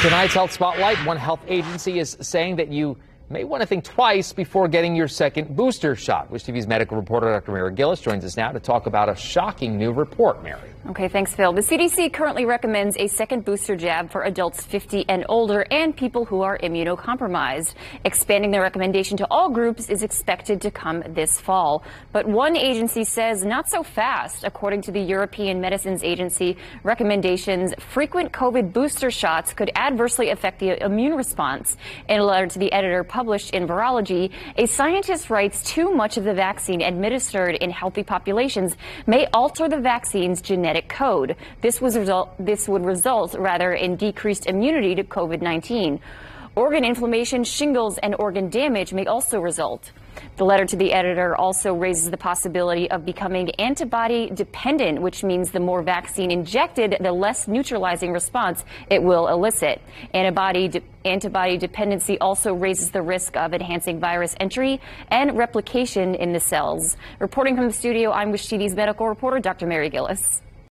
tonight's Health Spotlight, one health agency is saying that you may want to think twice before getting your second booster shot. Wish TV's medical reporter Dr. Mary Gillis joins us now to talk about a shocking new report, Mary. Okay, thanks, Phil. The CDC currently recommends a second booster jab for adults 50 and older and people who are immunocompromised. Expanding the recommendation to all groups is expected to come this fall. But one agency says not so fast. According to the European Medicines Agency recommendations, frequent COVID booster shots could adversely affect the immune response. In a letter to the editor published in Virology, a scientist writes too much of the vaccine administered in healthy populations may alter the vaccine's genetic code. This, result, this would result rather in decreased immunity to COVID-19. Organ inflammation, shingles, and organ damage may also result. The letter to the editor also raises the possibility of becoming antibody dependent, which means the more vaccine injected, the less neutralizing response it will elicit. Antibody, de antibody dependency also raises the risk of enhancing virus entry and replication in the cells. Reporting from the studio, I'm Wish TV's medical reporter, Dr. Mary Gillis.